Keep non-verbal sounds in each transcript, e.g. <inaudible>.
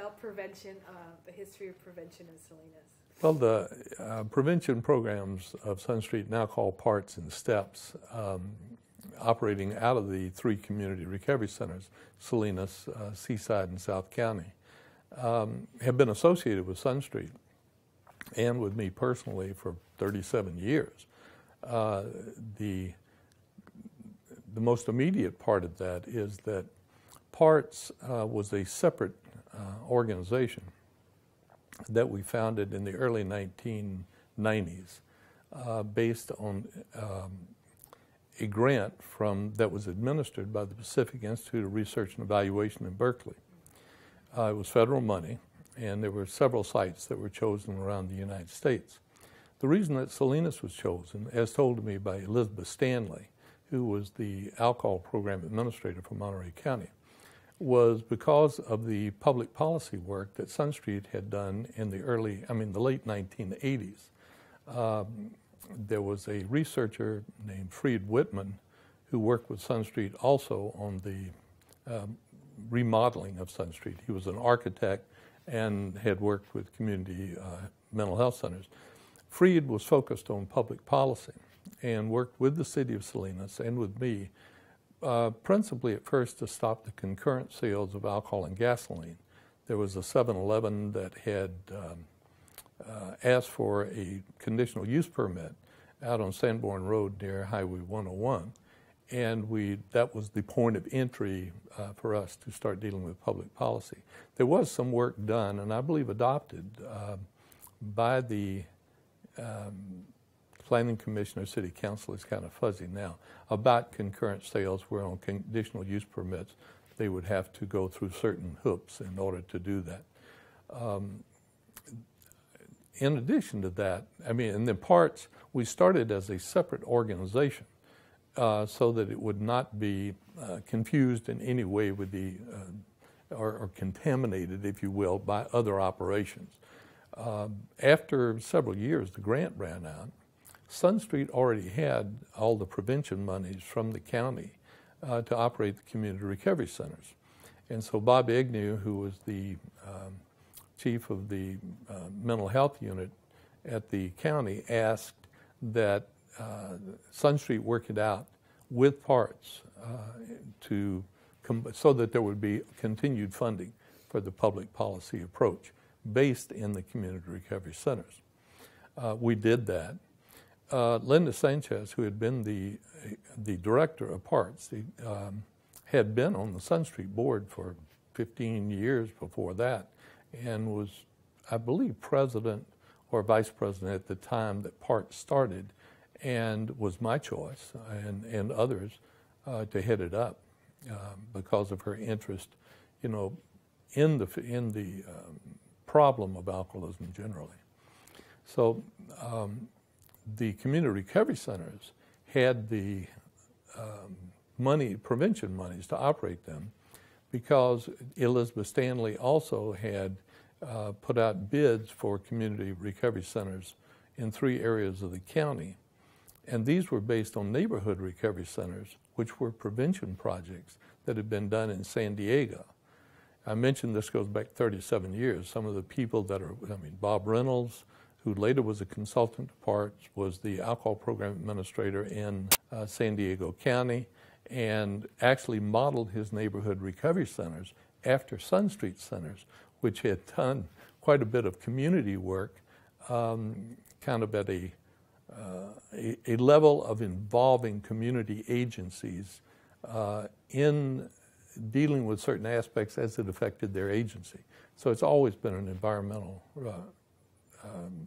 about prevention, uh, the history of prevention in Salinas. Well, the uh, prevention programs of Sun Street, now called Parts and Steps, um, operating out of the three community recovery centers, Salinas, uh, Seaside, and South County, um, have been associated with Sun Street and with me personally for 37 years. Uh, the, the most immediate part of that is that Parts uh, was a separate uh, organization that we founded in the early 1990s uh, based on um, a grant from that was administered by the Pacific Institute of Research and Evaluation in Berkeley. Uh, it was federal money, and there were several sites that were chosen around the United States. The reason that Salinas was chosen, as told to me by Elizabeth Stanley, who was the alcohol program administrator for Monterey County, was because of the public policy work that SunStreet had done in the early, I mean, the late 1980s. Um, there was a researcher named Freed Wittman who worked with SunStreet also on the um, remodeling of SunStreet. He was an architect and had worked with community uh, mental health centers. Freed was focused on public policy and worked with the city of Salinas and with me uh, principally at first to stop the concurrent sales of alcohol and gasoline. There was a 7 Eleven that had um, uh, asked for a conditional use permit out on Sanborn Road near Highway 101. And we, that was the point of entry uh, for us to start dealing with public policy. There was some work done, and I believe adopted uh, by the um, planning commission or city council is kind of fuzzy now about concurrent sales where on conditional use permits they would have to go through certain hoops in order to do that. Um, in addition to that, I mean, in the parts, we started as a separate organization uh, so that it would not be uh, confused in any way with the, uh, or, or, contaminated, if you will, by other operations. Um, after several years, the grant ran out, Sun Street already had all the prevention monies from the county uh, to operate the community recovery centers. And so Bob Agnew, who was the um, chief of the uh, mental health unit at the county, asked that uh, Sun Street work it out with parts uh, to so that there would be continued funding for the public policy approach based in the community recovery centers. Uh, we did that uh, Linda Sanchez, who had been the the director of parts, the, um, had been on the Sun Street board for 15 years before that, and was, I believe, president or vice president at the time that parts started, and was my choice and and others uh, to head it up uh, because of her interest, you know, in the in the um, problem of alcoholism generally. So. Um, the community recovery centers had the um, money, prevention monies to operate them because Elizabeth Stanley also had uh, put out bids for community recovery centers in three areas of the county. And these were based on neighborhood recovery centers, which were prevention projects that had been done in San Diego. I mentioned this goes back 37 years. Some of the people that are, I mean, Bob Reynolds, who later was a consultant to Parts, was the alcohol program administrator in uh, San Diego County, and actually modeled his neighborhood recovery centers after Sun Street centers, which had done quite a bit of community work, um, kind of at a, uh, a, a, level of involving community agencies uh, in dealing with certain aspects as it affected their agency. So it's always been an environmental uh, um,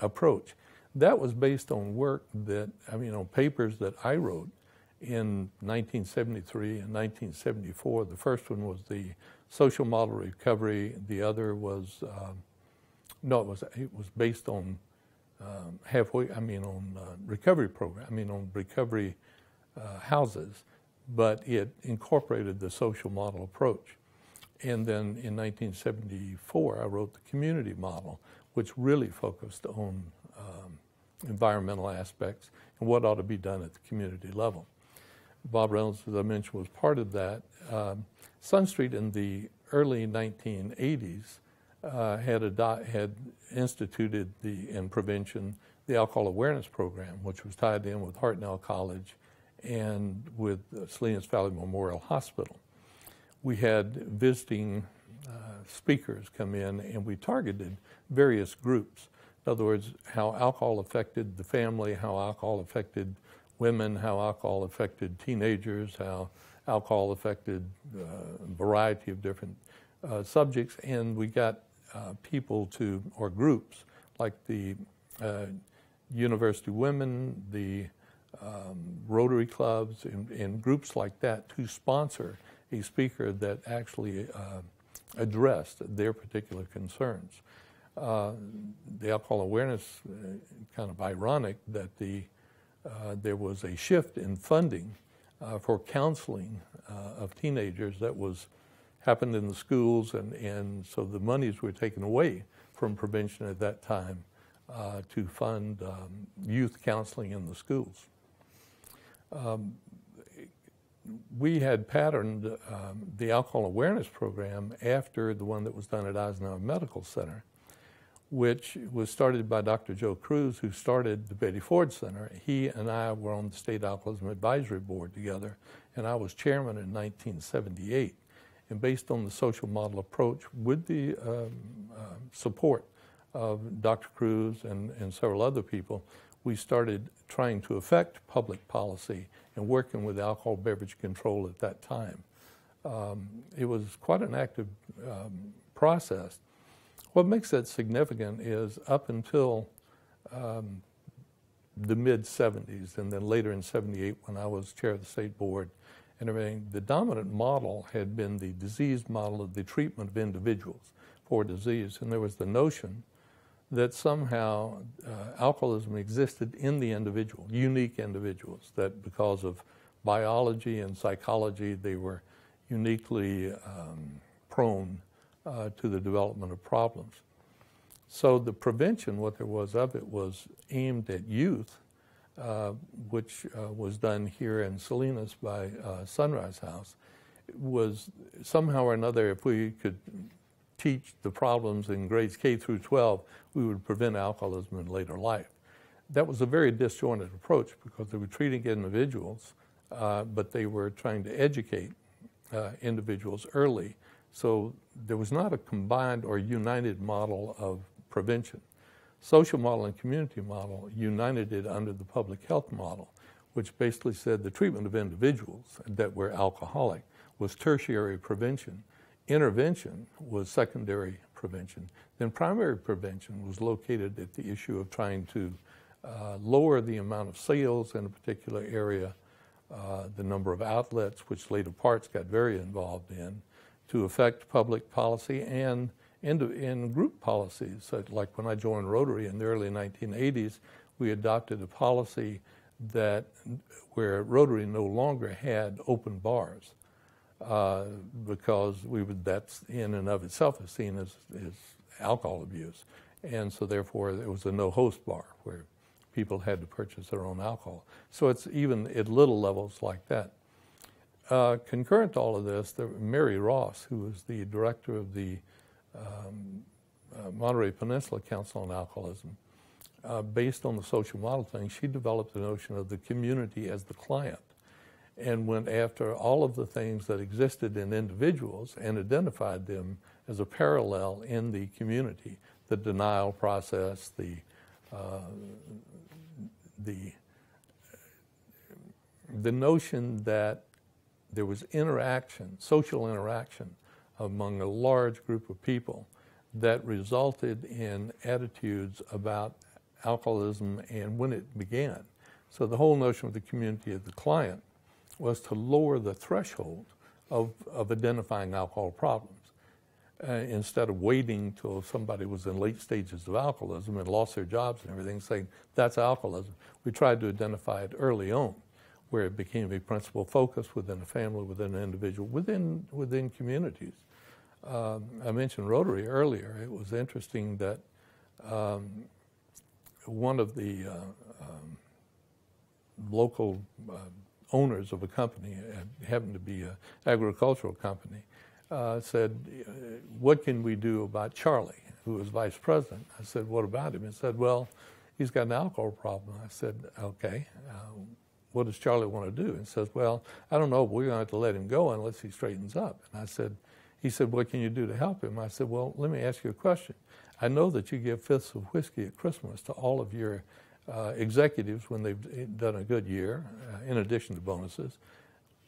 approach. That was based on work that, I mean, on papers that I wrote in 1973 and 1974. The first one was the social model recovery. The other was, um, no, it was, it was based on um, halfway, I mean, on uh, recovery program, I mean, on recovery uh, houses, but it incorporated the social model approach. And then in 1974, I wrote the community model, which really focused on um, environmental aspects and what ought to be done at the community level. Bob Reynolds, as I mentioned, was part of that. Um, Sun Street in the early 1980s, uh, had, had instituted the in prevention the alcohol awareness program, which was tied in with Hartnell College and with Salinas Valley Memorial Hospital. We had visiting speakers come in, and we targeted various groups. In other words, how alcohol affected the family, how alcohol affected women, how alcohol affected teenagers, how alcohol affected uh, a variety of different uh, subjects, and we got uh, people to, or groups, like the uh, University Women, the um, Rotary clubs, and, and, groups like that to sponsor a speaker that actually uh, addressed their particular concerns. Uh, the alcohol awareness, uh, kind of ironic that the uh, there was a shift in funding uh, for counseling uh, of teenagers that was happened in the schools, and, and so the monies were taken away from prevention at that time uh, to fund um, youth counseling in the schools. Um, we had patterned um, the alcohol awareness program after the one that was done at Eisenhower Medical Center, which was started by Dr. Joe Cruse, who started the Betty Ford Center. He and I were on the State Alcoholism Advisory Board together, and I was chairman in 1978. And based on the social model approach, with the um, uh, support of Dr. Cruse and, and several other people, we started trying to affect public policy and working with alcohol beverage control at that time. Um, it was quite an active um, process. What makes that significant is up until um, the mid 70s and then later in 78 when I was chair of the state board and everything, the dominant model had been the disease model of the treatment of individuals for disease. And there was the notion that somehow uh, alcoholism existed in the individual, unique individuals, that because of biology and psychology, they were uniquely um, prone uh, to the development of problems. So the prevention, what there was of it, was aimed at youth, uh, which uh, was done here in Salinas by uh, Sunrise House. It was somehow or another, if we could teach the problems in grades K through 12, we would prevent alcoholism in later life. That was a very disjointed approach because they were treating individuals, uh, but they were trying to educate uh, individuals early. So there was not a combined or united model of prevention. Social model and community model united it under the public health model, which basically said the treatment of individuals that were alcoholic was tertiary prevention Intervention was secondary prevention. Then primary prevention was located at the issue of trying to uh, lower the amount of sales in a particular area, uh, the number of outlets, which later parts got very involved in, to affect public policy and in, in group policies. So like when I joined Rotary in the early 1980s, we adopted a policy that where Rotary no longer had open bars uh, because we would, that's in and of itself is seen as, as alcohol abuse. And so therefore it was a no host bar where people had to purchase their own alcohol. So it's even at little levels like that. Uh, concurrent to all of this, Mary Ross, who was the director of the um, uh, Monterey Peninsula Council on Alcoholism, uh, based on the social model thing, she developed the notion of the community as the client and went after all of the things that existed in individuals and identified them as a parallel in the community the denial process, the, uh, the, the notion that there was interaction, social interaction among a large group of people that resulted in attitudes about alcoholism and when it began. So the whole notion of the community of the client was to lower the threshold of, of identifying alcohol problems. Uh, instead of waiting till somebody was in late stages of alcoholism and lost their jobs and everything, saying that's alcoholism, we tried to identify it early on, where it became a principal focus within a family, within an individual, within within communities. Um, I mentioned Rotary earlier. It was interesting that um, one of the uh, um, local uh, owners of a company, it happened to be an agricultural company, uh, said, uh, What can we do about Charlie, who was vice president? I said, What about him? He said, Well, he's got an alcohol problem. I said, Okay, uh, what does Charlie want to do? And says, Well, I don't know, we're going to have to let him go unless he straightens up. And I said, He said, What can you do to help him? I said, Well, let me ask you a question. I know that you give fifths of whiskey at Christmas to all of your uh, executives when they've done a good year, uh, in addition to bonuses.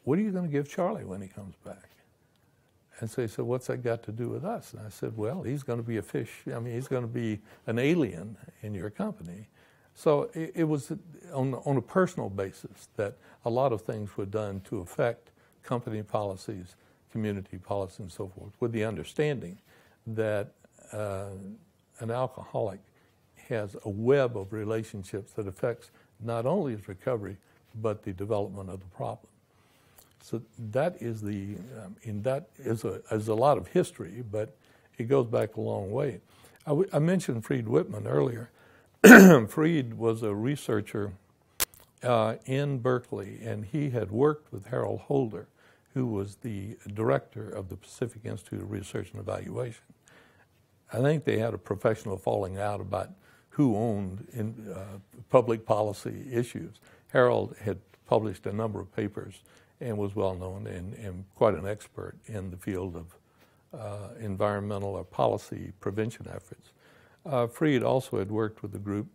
What are you going to give Charlie when he comes back? And so he said, What's that got to do with us? And I said, Well, he's going to be a fish. I mean, he's going to be an alien in your company. So it, it was on, on a personal basis that a lot of things were done to affect company policies, community policies, and so forth, with the understanding that uh, an alcoholic has a web of relationships that affects not only his recovery, but the development of the problem. So that is the, um, in that is a, is a lot of history, but it goes back a long way. I, w- I mentioned Freed Wittman earlier. <clears throat> Freed was a researcher uh, in Berkeley, and he had worked with Harold Holder, who was the director of the Pacific Institute of Research and Evaluation. I think they had a professional falling out about who owned in, uh, public policy issues. Harold had published a number of papers and was well known and, and quite an expert in the field of uh, environmental or policy prevention efforts. Uh, Freed also had worked with a group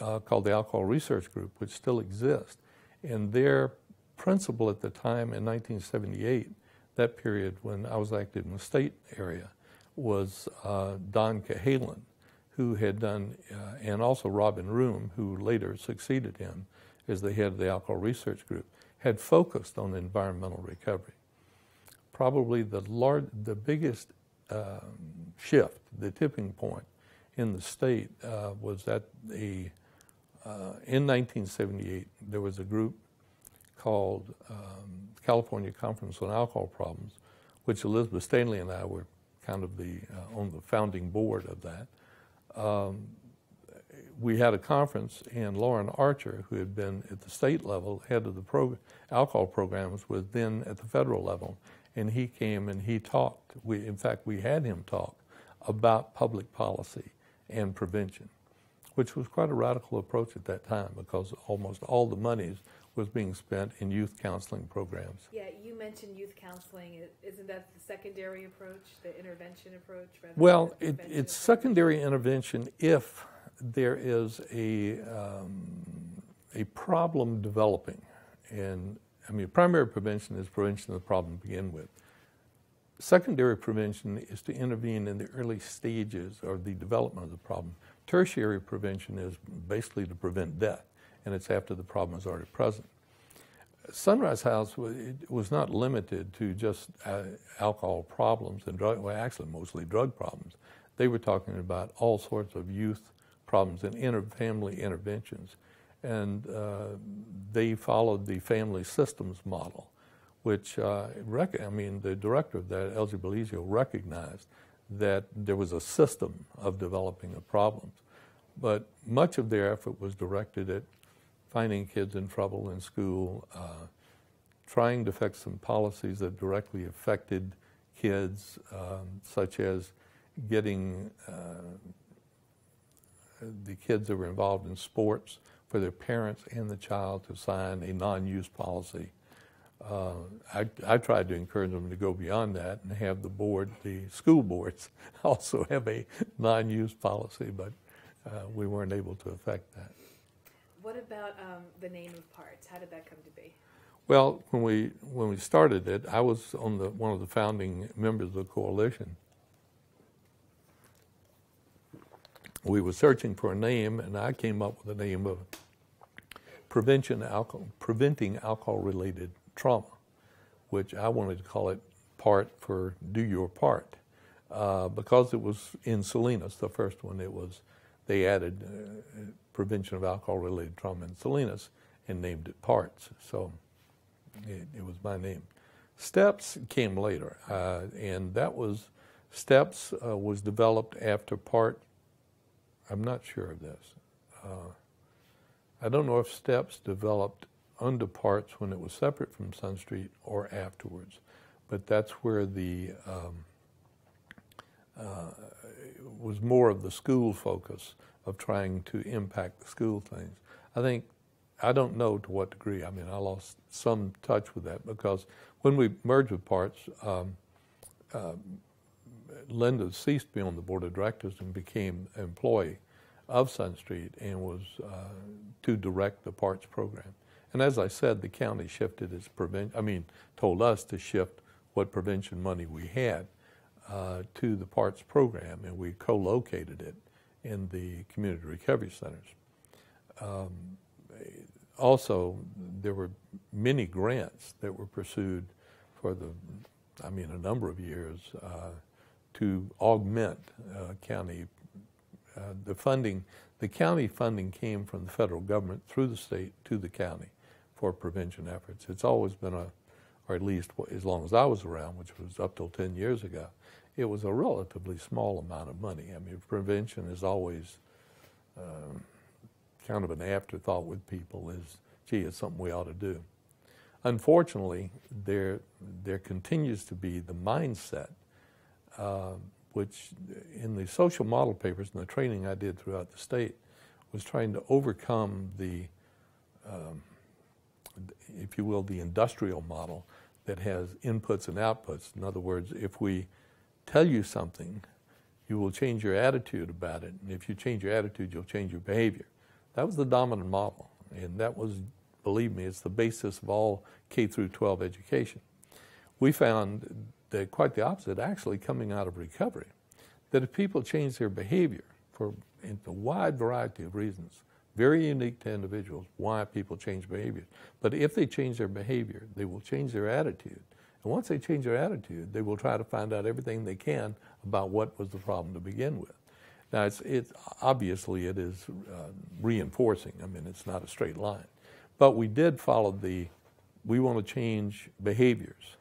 uh, called the Alcohol Research Group, which still exists. And their principal at the time in 1978, that period when I was active in the state area, was uh, Don Cahalan, who had done, uh, and also Robin Room, who later succeeded him as the head of the Alcohol Research Group had focused on environmental recovery. Probably the, large, the biggest uh, shift, the tipping point in the state uh, was that a, uh, in 1978 there was a group called um, California Conference on Alcohol Problems, which Elizabeth Stanley and I were kind of the uh, on the founding board of that. Um, we had a conference, and Loran Archer, who had been at the state level, head of the alcohol programs, was then at the federal level, and he came and he talked. We, in fact, we had him talk about public policy and prevention, which was quite a radical approach at that time because almost all the monies was being spent in youth counseling programs. Yeah, you mentioned youth counseling. Isn't that the secondary approach, the intervention approach? well, it, it's secondary intervention if there is a, um, a problem developing. And I mean, primary prevention is prevention of the problem to begin with. Secondary prevention is to intervene in the early stages of the development of the problem. Tertiary prevention is basically to prevent death, and it's after the problem is already present. Sunrise House was not limited to just uh, alcohol problems and drug, well, actually, mostly drug problems. They were talking about all sorts of youth problems and inter-family interventions. And uh, they followed the family systems model, which uh, rec- I mean, the director of that, Elsie Belizio, recognized that there was a system of developing the problems. But much of their effort was directed at finding kids in trouble in school, uh, trying to fix some policies that directly affected kids, um, such as getting uh, the kids that were involved in sports for their parents and the child to sign a non-use policy. Uh, I, I, tried to encourage them to go beyond that and have the board, the school boards, <laughs> also have a non-use policy, but uh, we weren't able to affect that. What about um, the name of parts? How did that come to be? Well, when we when we started it, I was on the one of the founding members of the coalition, we were searching for a name, and I came up with the name of prevention alcohol, preventing alcohol-related trauma, which I wanted to call it part for do your part, uh, because it was in Salinas, the first one. It was they added uh, prevention of alcohol-related trauma in Salinas and named it parts. So it, it was my name. Steps came later, uh, and that was Steps uh, was developed after part I'm not sure of this. Uh, I don't know if Steps developed under parts when it was separate from Sun Street or afterwards. but that's where the um, uh, was more of the school focus of trying to impact the school things. I think I don't know to what degree. I mean, I lost some touch with that because when we merged with Parts, um, uh, Linda ceased being on the board of directors and became an employee of Sun Street and was uh, to direct the Parts program. And as I said, the county shifted its prevention. I mean, told us to shift what prevention money we had uh, to the Parts program, and we co-located it in the community recovery centers. Um, also, there were many grants that were pursued for the, I mean, a number of years uh, to augment uh, county. Uh, the funding, the county funding came from the federal government through the state to the county for prevention efforts. It's always been a, or at least as long as I was around, which was up till 10 years ago, it was a relatively small amount of money. I mean, prevention is always um, kind of an afterthought with people is, gee, it's something we ought to do. Unfortunately, there, there continues to be the mindset, uh, which in the social model papers and the training I did throughout the state was trying to overcome the, um, if you will, the industrial model that has inputs and outputs. In other words, if we tell you something, you will change your attitude about it. And if you change your attitude, you'll change your behavior. That was the dominant model. And that was, believe me, it's the basis of all K through 12 education. We found that quite the opposite, actually coming out of recovery, that if people change their behavior for a wide variety of reasons, very unique to individuals, why people change behavior. But if they change their behavior, they will change their attitude. And once they change their attitude, they will try to find out everything they can about what was the problem to begin with. Now, it's, it's obviously it is uh, reinforcing. I mean, it's not a straight line, but we did follow the. We want to change behaviors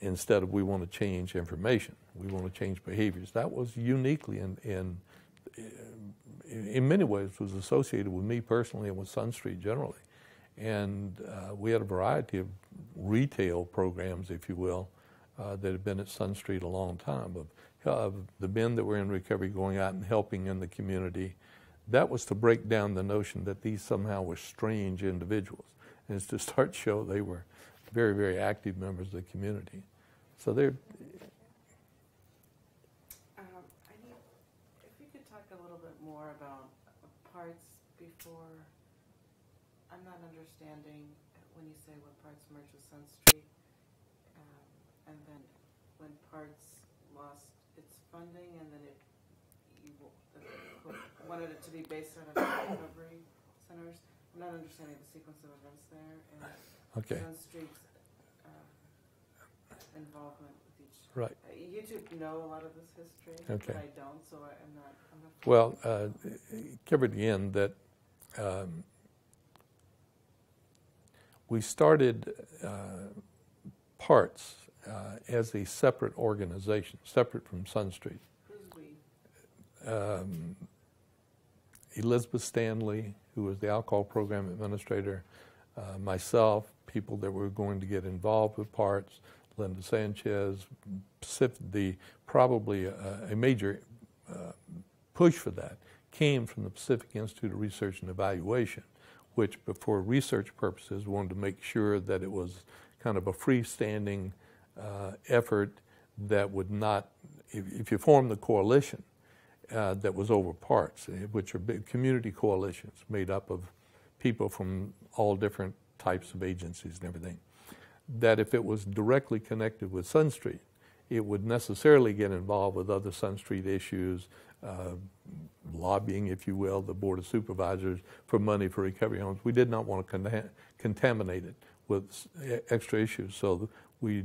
instead of we want to change information. We want to change behaviors. That was uniquely in, in in many ways was associated with me personally and with Sun Street generally. And uh, we had a variety of retail programs, if you will, uh, that had been at Sun Street a long time of, of the men that were in recovery going out and helping in the community. That was to break down the notion that these somehow were strange individuals, and to start to show they were very, very active members of the community. So they're. Um, I need, if you could talk a little bit more about parts before, I'm not understanding when you say when parts merged with Sun Street, um, and then when parts lost its funding, and then it, you wanted it to be based out of recovery centers. I'm not understanding the sequence of events there, and Okay, Sun Street's um, involvement with each. right. Uh, You two know a lot of this history, Okay. but I don't, so I- I'm not, I'm not. Well, uh, covered again that um, we started uh, parts uh, as a separate organization, separate from Sun Street. Um, Elizabeth Stanley, who was the alcohol program administrator, uh, myself, people that were going to get involved with parts, Linda Sanchez, the probably a, a major uh, push for that came from the Pacific Institute of Research and Evaluation, which, for research purposes, wanted to make sure that it was kind of a freestanding uh, effort that would not, if, if you form the coalition uh, that was over parts, eh, which are big community coalitions made up of people from all different types of agencies and everything, that if it was directly connected with Sun Street, it would necessarily get involved with other Sun Street issues, uh, lobbying, if you will, the Board of Supervisors for money for recovery homes. We did not want to con- contaminate it with extra issues, so we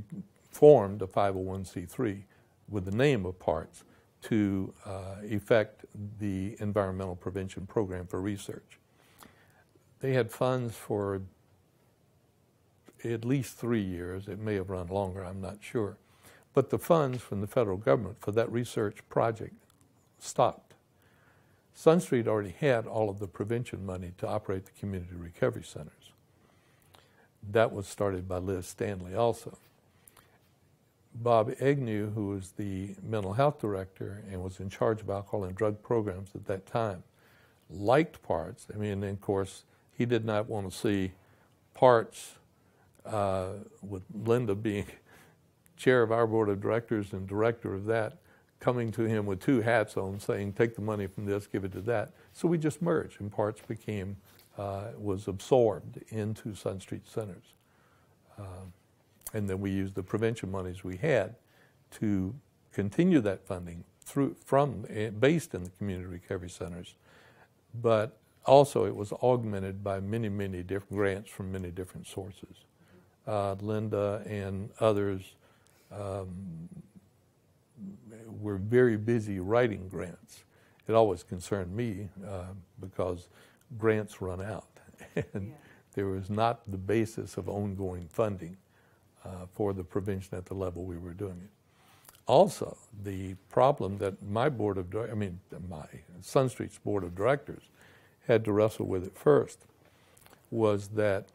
formed a 501c3 with the name of parts to uh, effect the environmental prevention program for research. They had funds for at least three years. It may have run longer, I'm not sure. But the funds from the federal government for that research project stopped. Sun Street already had all of the prevention money to operate the community recovery centers. That was started by Liz Stanley also. Bob Agnew, who was the mental health director and was in charge of alcohol and drug programs at that time, liked parts. I mean, of course, he did not want to see parts uh, with Linda being chair of our board of directors and director of that, coming to him with two hats on, saying, "Take the money from this, give it to that." So we just merged, and parts became uh, was absorbed into Sun Street Centers, Um and then we used the prevention monies we had to continue that funding through from eh, based in the community recovery centers, but also it was augmented by many many different grants from many different sources. Uh, Linda and others um, were very busy writing grants. It always concerned me uh, because grants run out, <laughs> and Yeah. there was not the basis of ongoing funding uh, for the prevention at the level we were doing it. Also, the problem that my board of, I mean, my Sun Street's board of directors had to wrestle with at first was that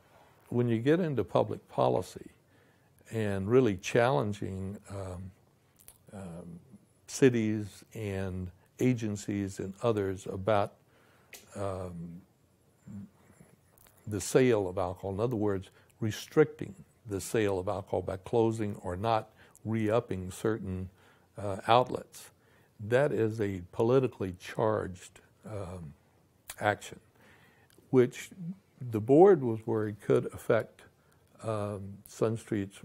when you get into public policy and really challenging um, um, cities and agencies and others about um, the sale of alcohol, in other words, restricting the sale of alcohol by closing or not re-upping certain uh, outlets. That is a politically charged um, action, which the board was worried could affect um, Sun Street's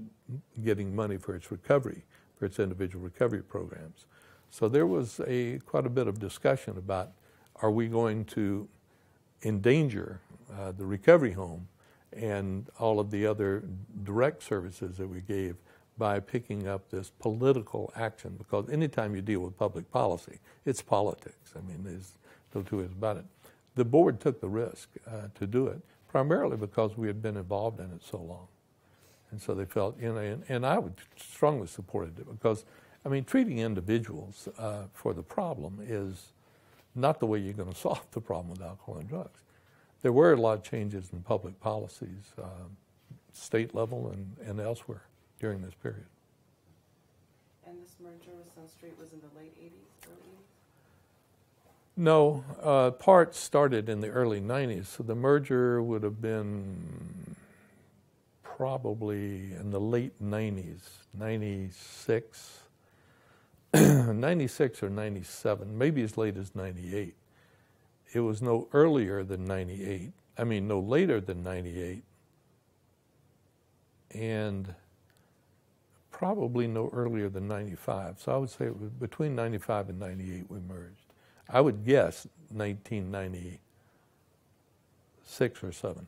getting money for its recovery, for its individual recovery programs. So there was a quite a bit of discussion about are we going to endanger uh, the recovery home and all of the other direct services that we gave by picking up this political action because anytime you deal with public policy, it's politics. I mean, there's no two ways about it. The board took the risk uh, to do it, primarily because we had been involved in it so long. And so they felt, you know, and, and I would strongly supported it because, I mean, treating individuals uh, for the problem is not the way you're going <laughs> to solve the problem with alcohol and drugs. There were a lot of changes in public policies, uh, state level and, and elsewhere during this period. And this merger with Sun Street was in the late eighties, early eighties? No, uh, parts started in the early 90s, so the merger would have been probably in the late 90s, 96, <clears throat> 96 or 97, maybe as late as 98. It was no earlier than 98, I mean, no later than 98, and probably no earlier than 95. So I would say it was between 95 and 98 we merged. I would guess 1996 or 7.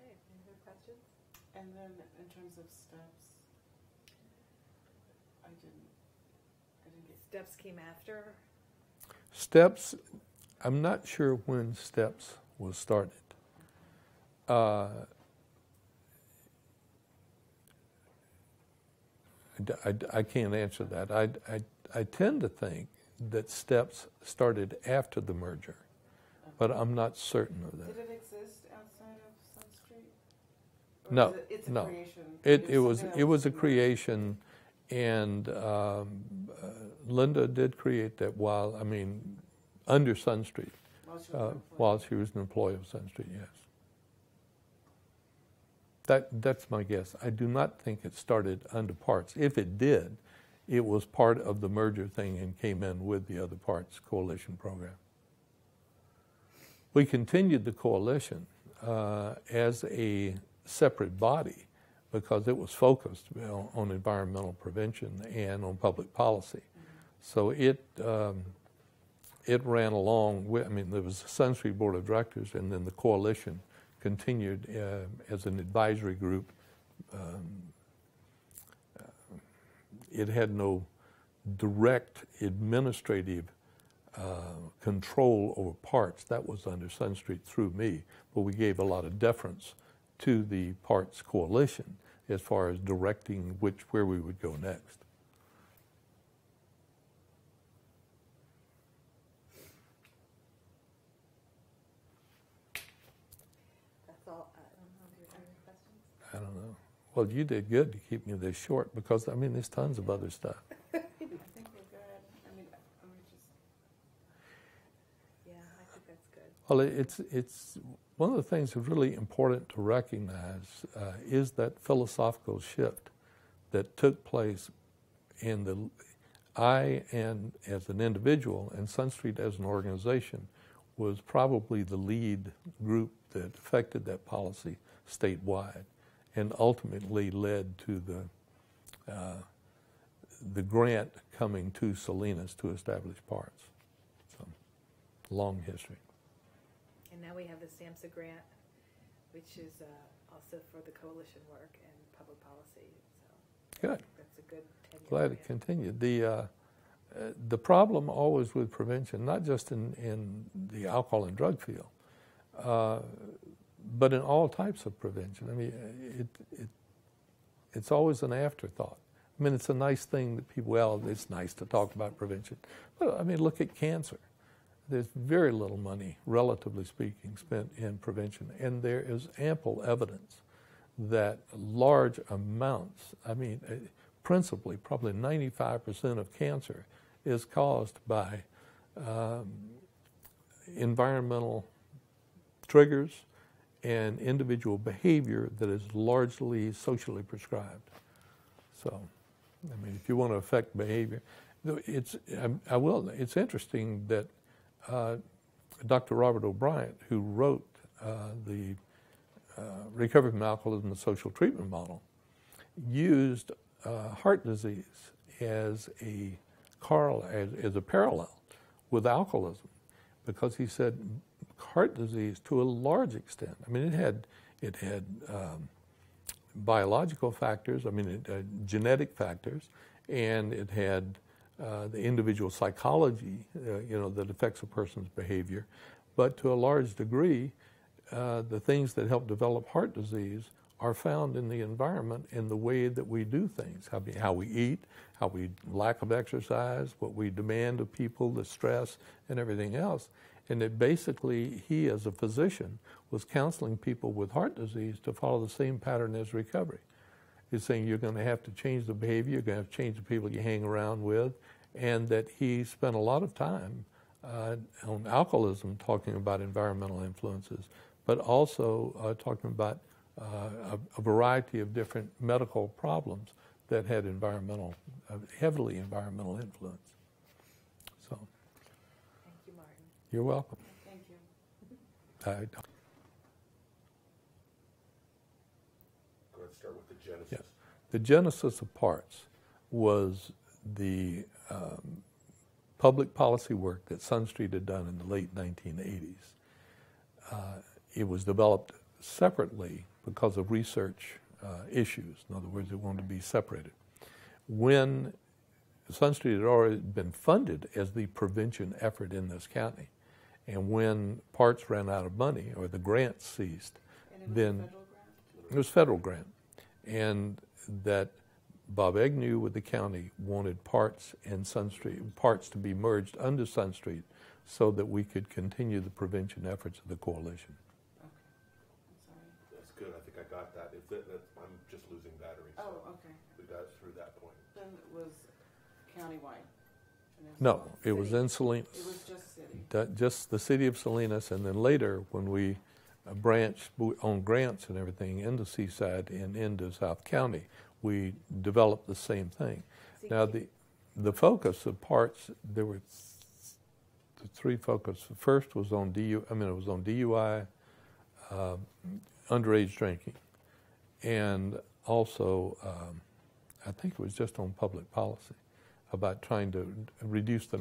Okay, any other questions? And then in terms of steps, I didn't, I didn't get, Steps came after. Steps, I'm not sure when Steps was started. Uh, I d- I, d- I can't answer that. I, I, I tend to think that Steps started after the merger, but I'm not certain of that. did it exist outside of Sun Street? Or No, it- It's a no. creation. It, it was it was a creation, and um, uh, Linda did create that while I mean under Sun Street While she was uh, while she was an employee of Sun Street. Yes, that that's my guess. I do not think it started under parts. If it did, it was part of the merger thing and came in with the other parts coalition program. We continued the coalition uh, as a separate body because it was focused you know, on environmental prevention and on public policy. So it um, it ran along with. I mean, there was the Sun Street Board of Directors, and then the coalition continued uh, as an advisory group. Um, uh, it had no direct administrative uh, control over parts. That was under Sun Street through me, but we gave a lot of deference to the parts coalition as far as directing which where we would go next. That's all. I don't know. Do you have any questions? Well, you did good to keep me this short because, I mean, there's tons of other stuff. <laughs> I think we're good. I mean, I'm just, Yeah, I think that's good. Well, it's, it's, one of the things that's really important to recognize uh, is that philosophical shift that took place in the, I and as an individual and Sun Street as an organization was probably the lead group that affected that policy statewide and ultimately led to the, uh, the grant coming to Salinas to establish parts. So, long history. And now we have the SAMHSA grant, which is uh, also for the coalition work and public policy, so Good. that's a good Glad grant. it continued. The, uh, uh, the problem always with prevention, not just in, in the alcohol and drug field, uh, but in all types of prevention. I mean, it, it, it's always an afterthought. I mean, it's a nice thing that people, well, it's nice to talk about prevention. But I mean, look at cancer. There's very little money, relatively speaking, spent in prevention, and there is ample evidence that large amounts, I mean, uh, principally, probably 95% of cancer is caused by um, environmental triggers and individual behavior that is largely socially prescribed. So, I mean, if you want to affect behavior, it's I, will. It's interesting that uh, Dr. Robert O'Briant, who wrote uh, the uh, Recovery from Alcoholism and Social Treatment Model, used uh, heart disease as a as, as a parallel with alcoholism, because he said heart disease, to a large extent, I mean, it had it had um, biological factors, I mean, it, uh, genetic factors, and it had uh, the individual psychology, uh, you know, that affects a person's behavior. But to a large degree, uh, the things that help develop heart disease are found in the environment in the way that we do things, how we, how we eat, how we lack of exercise, what we demand of people, the stress, and everything else. And that basically, he, as a physician, was counseling people with heart disease to follow the same pattern as recovery. He's saying you're going to have to change the behavior, you're going to have to change the people you hang around with, and that he spent a lot of time uh, on alcoholism talking about environmental influences, but also uh, talking about uh, a, a variety of different medical problems that had environmental, uh, heavily environmental influence. So, Thank you, Martin. You're welcome. thank you. <laughs> I, Go ahead and start with the genesis. Yes. The genesis of parts was the um, public policy work that Sun Street had done in the late 1980s. Uh, it was developed separately because of research uh, issues. In other words, it wanted to be separated. When Sun Street had already been funded as the prevention effort in this county, and when parts ran out of money or the grants ceased, And it Then- grant? it was federal grant, and that Bob Agnew with the county wanted parts and Sun Street parts to be merged under Sun Street, so that we could continue the prevention efforts of the coalition. Okay, I'm sorry. That's good, I think I got that. If that, that, I'm just losing batteries. so Oh, okay. We got through that point. Then it was countywide? and it was No, it was city? in Salinas. It was just just the city of Salinas, and then later when we uh, branched on grants and everything into Seaside and into South County, we developed the same thing. Now the the focus of parts there were the three focus. The first was on DU. I mean, it was on DUI, uh, underage drinking, and also um, I think it was just on public policy about trying to reduce the